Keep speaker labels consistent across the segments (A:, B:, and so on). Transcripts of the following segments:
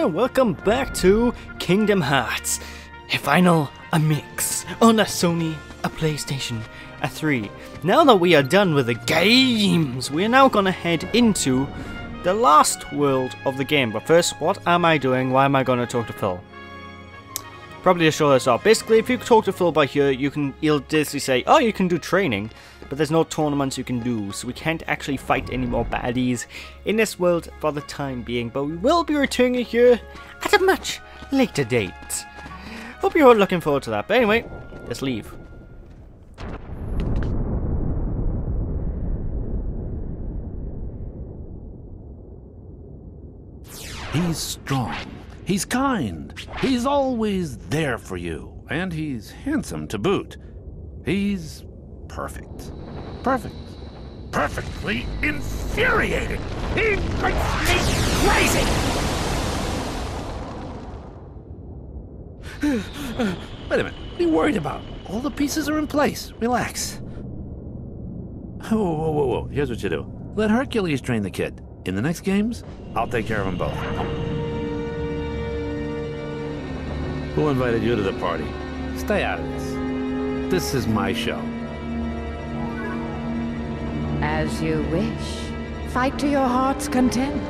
A: and welcome back to Kingdom Hearts. A final, a mix on a Sony, a PlayStation, a 3. Now that we are done with the games, we are now gonna head into the last world of the game. But first, what am I doing? Why am I gonna talk to Phil? Probably to show this off. Basically, if you talk to Phil by here, you can he'll basically say, "Oh, you can do training," but there's no tournaments you can do, so we can't actually fight any more baddies in this world for the time being. But we will be returning here at a much later date. Hope you're all looking forward to that. But anyway, let's leave.
B: He's strong. He's kind. He's always there for you. And he's handsome to boot. He's perfect. Perfect. Perfectly infuriating. He makes me crazy. Wait a minute. What are you worried about? All the pieces are in place. Relax. Whoa, whoa, whoa, whoa. Here's what you do. Let Hercules train the kid. In the next games, I'll take care of them both. Who invited you to the party? Stay out of this. This is my show.
C: As you wish. Fight to your heart's content.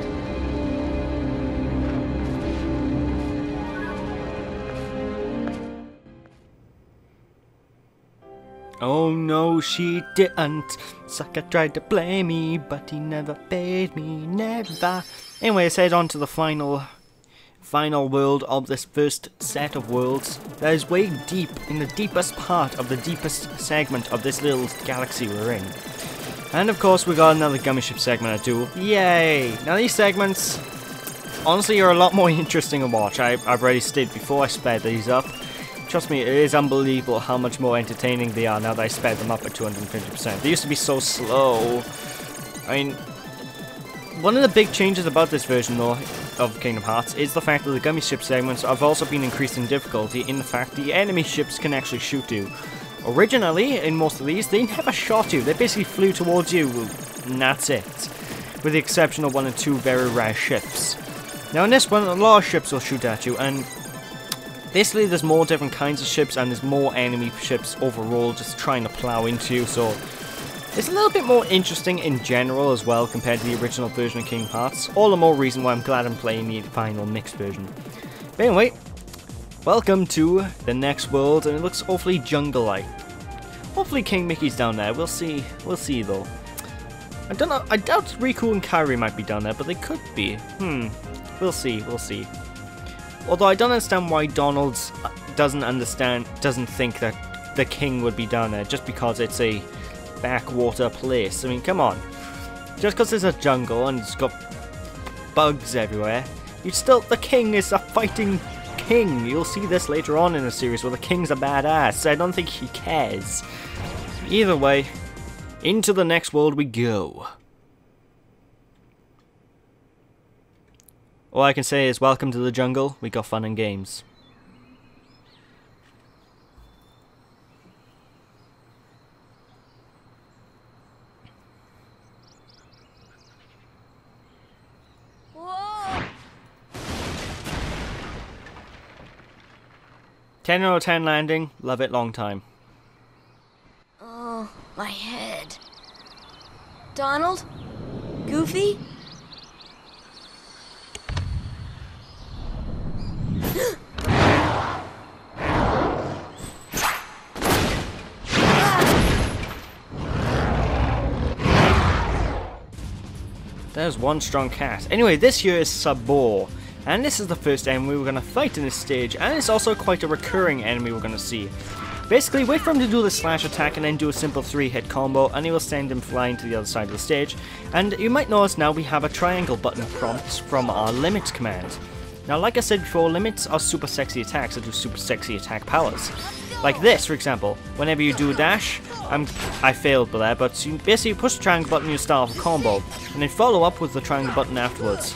A: Oh no, she didn't. Sucker tried to play me, but he never paid me, never. Anyway, head on to the final, final world of this first set of worlds. That is way deep, in the deepest part of the deepest segment of this little galaxy we're in. And of course, we got another gummy ship segment or two. Yay! Now these segments, honestly, are a lot more interesting to watch. I, I've already stated before I sped these up. Trust me, it is unbelievable how much more entertaining they are now that I sped them up at 250%. They used to be so slow. I mean, one of the big changes about this version, though, of Kingdom Hearts is the fact that the gummy ship segments have also been increased in difficulty in the fact the enemy ships can actually shoot you. Originally, in most of these, they never shot you. They basically flew towards you, and that's it. With the exception of one or two very rare ships. Now in this one, a lot of ships will shoot at you, and Basically, there's more different kinds of ships and there's more enemy ships overall just trying to plow into you, so it's a little bit more interesting in general as well compared to the original version of King Hearts. All the more reason why I'm glad I'm playing the final mixed version. But anyway, welcome to the next world, and it looks awfully jungle-like. Hopefully King Mickey's down there, we'll see, we'll see though. I don't know, I doubt Riku and Kairi might be down there, but they could be. Hmm, we'll see, we'll see. Although I don't understand why Donald's doesn't understand, doesn't think that the king would be down there just because it's a backwater place. I mean, come on. Just because there's a jungle and it's got bugs everywhere, you still, the king is a fighting king. You'll see this later on in the series where the king's a badass. I don't think he cares. Either way, into the next world we go. All I can say is welcome to the jungle, we got fun and games.
D: Whoa!
A: 10 out of 10 landing, love it long time.
D: Oh, my head. Donald? Goofy?
A: There's one strong cat. Anyway, this here is Sabor. And this is the first enemy we're going to fight in this stage, and it's also quite a recurring enemy we're going to see. Basically, wait for him to do the slash attack and then do a simple 3-hit combo, and he will send him flying to the other side of the stage. And you might notice now we have a triangle button prompt from our limits command. Now, like I said before, limits are super sexy attacks that do super sexy attack powers. Like this, for example. Whenever you do a dash, I'm, I failed there, but you basically push the triangle button, you start off a combo, and then follow up with the triangle button afterwards.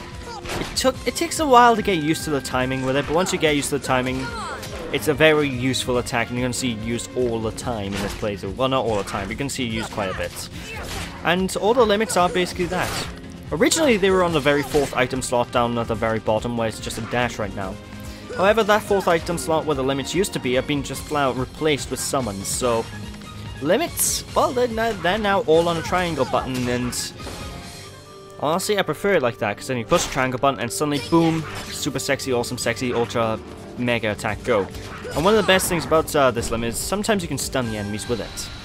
A: It took, it takes a while to get used to the timing with it, but once you get used to the timing, it's a very useful attack, and you're going to see it used all the time in this playthrough. Well, not all the time, you can see it used quite a bit. And all the limits are basically that. Originally, they were on the very fourth item slot down at the very bottom, where it's just a dash right now. However, that fourth item slot where the limits used to be have been just flat replaced with summons, so... Limits? Well, they're now, they're now all on a triangle button, and... Honestly, I prefer it like that, because then you push the triangle button and suddenly, boom, super sexy, awesome, sexy, ultra, mega attack, go. And one of the best things about uh, this limit is sometimes you can stun the enemies with it.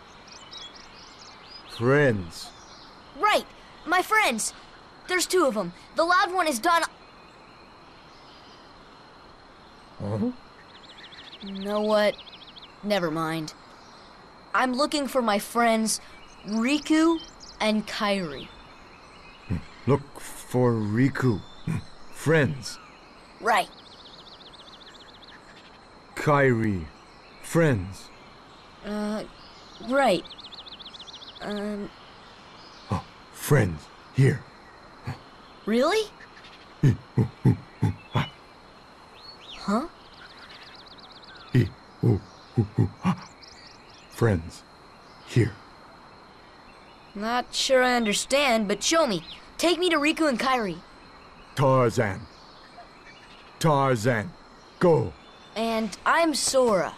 E: Friends.
D: Right, my friends. There's two of them. The loud one is Don.
E: Huh?
D: You know what? Never mind. I'm looking for my friends Riku and Kairi.
E: Look for Riku. Friends.
D: Right.
E: Kairi. Friends.
D: Uh, right. Um,
E: Oh, friends. Here.
D: really? Huh?
E: Friends. Here.
D: Not sure I understand, but show me. Take me to Riku and Kairi.
E: Tarzan. Tarzan. Go.
D: And I'm Sora.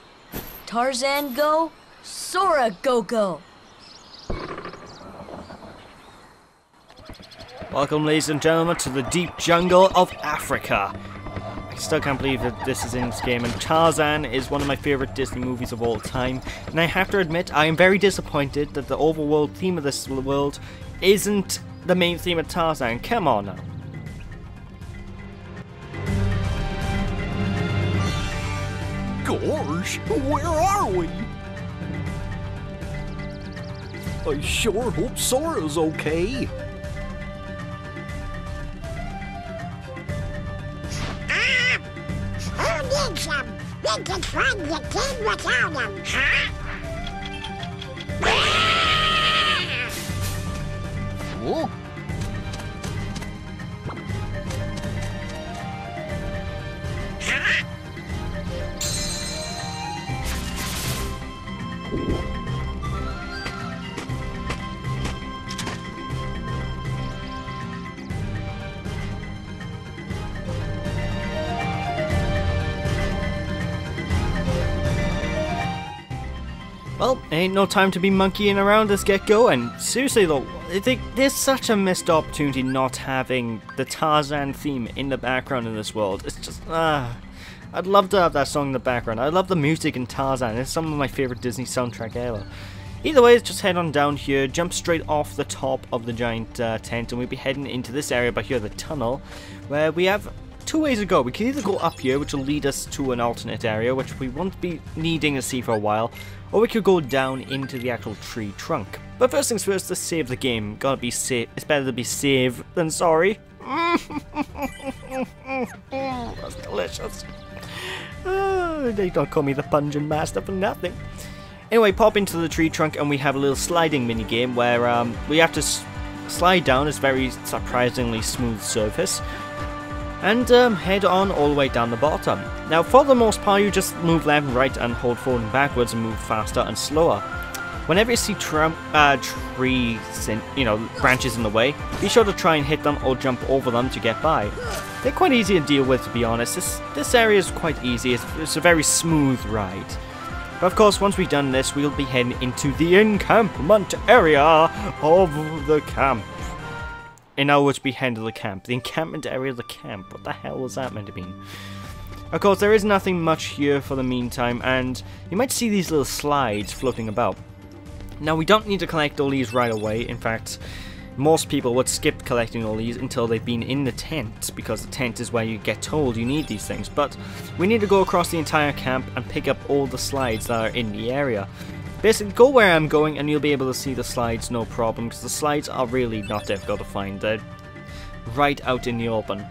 D: Tarzan go, Sora go go.
A: Welcome, ladies and gentlemen, to the deep jungle of Africa. I still can't believe that this is in this game, and Tarzan is one of my favorite Disney movies of all time. And I have to admit, I am very disappointed that the overworld theme of this world isn't the main theme of Tarzan. Come on now.
F: Gosh, where are we? I sure hope Sora's okay.
G: The kid without them, huh?
A: Well, ain't no time to be monkeying around. Let's get going. Seriously though, I think there's such a missed opportunity not having the Tarzan theme in the background in this world. It's just, ah. I'd love to have that song in the background. I love the music in Tarzan. It's some of my favorite Disney soundtrack ever. Either way, just head on down here, jump straight off the top of the giant uh, tent, and we'll be heading into this area by here, the tunnel, where we have two ways to go. We can either go up here, which will lead us to an alternate area, which we won't be needing to see for a while, or we could go down into the actual tree trunk. But first things first, let's save the game. Gotta be safe. It's better to be safe than sorry. That's delicious. Oh, they don't call me the Pungent Master for nothing. Anyway, pop into the tree trunk and we have a little sliding mini game where um, we have to slide down this very surprisingly smooth surface and um, head on all the way down the bottom. Now, for the most part, you just move left and right and hold forward and backwards and move faster and slower. Whenever you see uh, trees, in, you know, branches in the way, be sure to try and hit them or jump over them to get by. They're quite easy to deal with, to be honest. This this area is quite easy. It's, it's a very smooth ride. But of course, once we've done this, we'll be heading into the encampment area of the camp. In other words, behind the camp. The encampment area of the camp. What the hell was that meant to mean? Of course, there is nothing much here for the meantime, and you might see these little slides floating about. Now, we don't need to collect all these right away. In fact, most people would skip collecting all these until they've been in the tent, because the tent is where you get told you need these things. But we need to go across the entire camp and pick up all the slides that are in the area. Basically, go where I'm going and you'll be able to see the slides no problem, because the slides are really not difficult to find. They're right out in the open.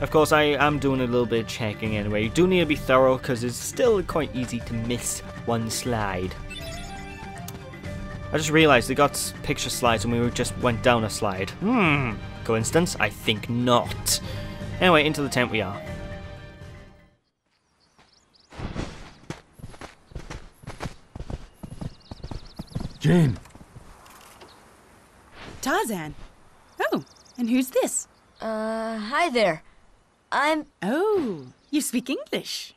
A: Of course, I am doing a little bit of checking anyway. You do need to be thorough, because it's still quite easy to miss one slide. I just realised they got picture slides and we just went down a slide. Hmm, coincidence? I think not. Anyway, into the tent we are.
E: Jane,
H: Tarzan. Oh, and who's this?
D: Uh, hi there. I'm.
H: Oh, you speak English.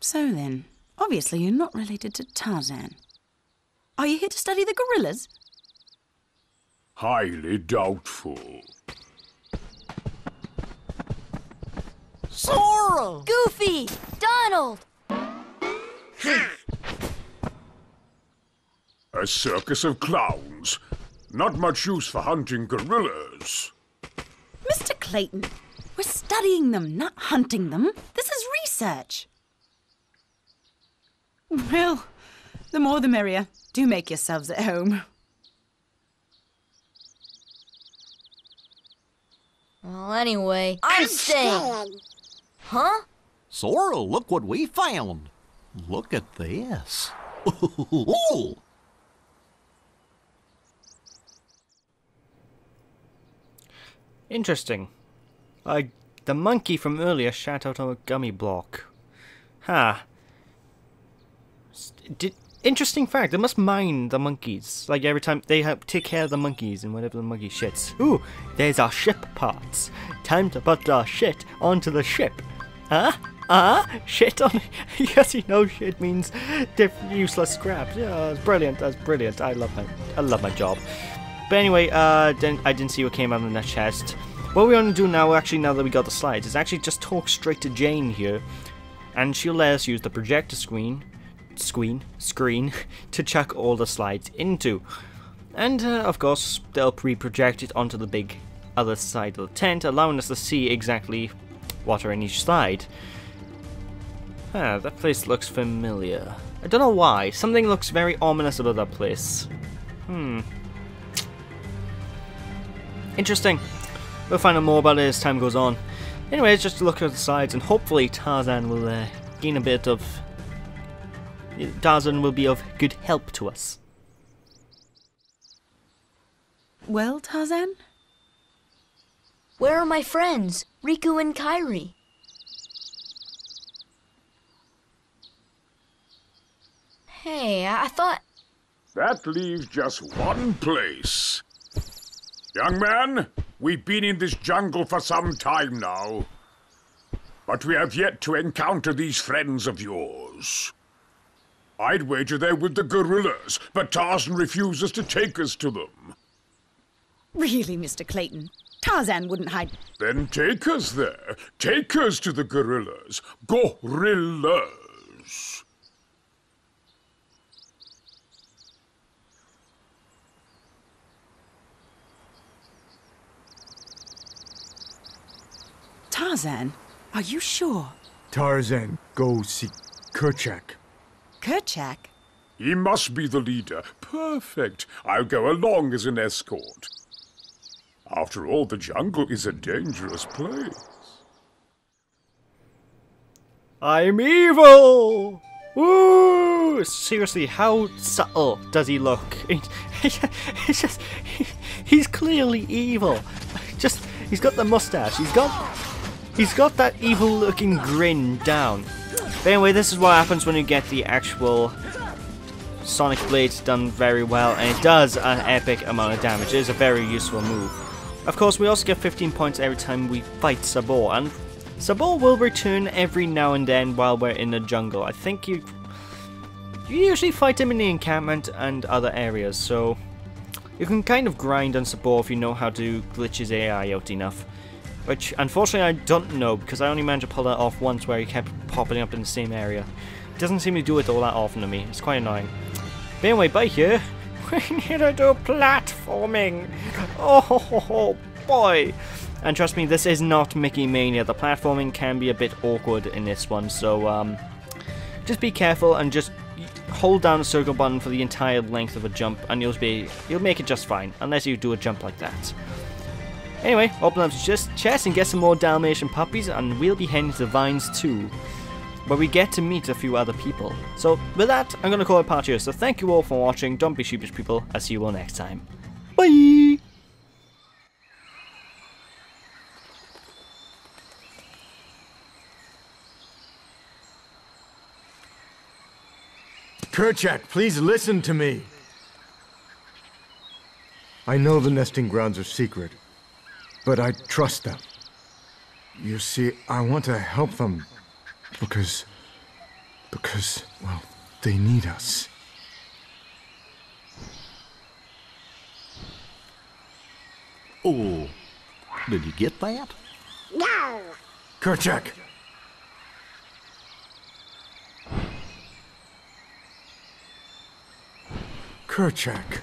H: So then, obviously you're not related to Tarzan. Are you here to study the gorillas?
I: Highly doubtful.
F: Sora!
D: Goofy! Donald!
I: A circus of clowns. Not much use for hunting gorillas.
H: Mr. Clayton, we're studying them, not hunting them. This is research. Well, the more the merrier. Do make yourselves at home.
D: Well, anyway, I'm staying.
G: staying.
D: Huh?
F: Sora, look what we found. Look at this. Ooh.
A: Interesting. Uh, the monkey from earlier shot out a gummy block. Ha. Huh. Did, interesting fact, they must mine the monkeys. Like every time they take care of the monkeys and whenever the monkey shits. Ooh, there's our ship parts. Time to put our shit onto the ship. Huh? Ah, uh, shit on. yes, you know, shit means diff- useless scrap. Yeah, that's brilliant. That's brilliant. I love my, I love my job. But anyway, uh, then I didn't see what came out of that chest. What we want to do now, actually, now that we got the slides, is actually just talk straight to Jane here, and she'll let us use the projector screen, screen, screen, to chuck all the slides into. And uh, of course, they'll pre-project it onto the big other side of the tent, allowing us to see exactly what are in each slide. Ah, that place looks familiar. I don't know why. Something looks very ominous about that place. Hmm. Interesting. We'll find out more about it as time goes on. Anyways, just look at the sides and hopefully Tarzan will uh, gain a bit of... Tarzan will be of good help to us.
H: Well, Tarzan?
D: Where are my friends, Riku and Kairi? Hey, I thought...
I: That leaves just one place. Young man, we've been in this jungle for some time now. But we have yet to encounter these friends of yours. I'd wager they're with the gorillas, but Tarzan refuses to take us to them.
H: Really, Mr. Clayton? Tarzan wouldn't hide.
I: Then take us there. Take us to the gorillas. Gorillas.
H: Tarzan, are you sure?
E: Tarzan, go see Kerchak.
H: Kerchak?
I: He must be the leader. Perfect. I'll go along as an escort. After all, the jungle is a dangerous place.
A: I'm evil! Woo! Seriously, how subtle does he look? He's just, he's clearly evil. Just, he's got the mustache. He's got, he's got that evil-looking grin down. But anyway, this is what happens when you get the actual Sonic Blades done very well, and it does an epic amount of damage. It is a very useful move. Of course, we also get 15 points every time we fight Sabor, and Sabor will return every now and then while we're in the jungle. I think you you usually fight him in the encampment and other areas, so You can kind of grind on Sabor if you know how to glitch his AI out enough. Which, unfortunately, I don't know, because I only managed to pull that off once where he kept popping up in the same area. Doesn't seem to do it all that often to me. It's quite annoying. But anyway, bye here. We need to do platforming. Oh, boy. And trust me, this is not Mickey Mania. The platforming can be a bit awkward in this one, so um, just be careful and just hold down the circle button for the entire length of a jump, and you'll be you'll make it just fine, unless you do a jump like that. Anyway, open up just chest and get some more Dalmatian puppies, and we'll be heading to the Vines too, where we get to meet a few other people. So with that, I'm gonna call it part here. So thank you all for watching. Don't be sheepish, people. I'll see you all next time. Bye.
E: Kerchak, please listen to me. I know the nesting grounds are secret, but I trust them. You see, I want to help them because. because, well, they need us.
F: Oh, did you get that?
G: No.
E: Kerchak! Kerchak.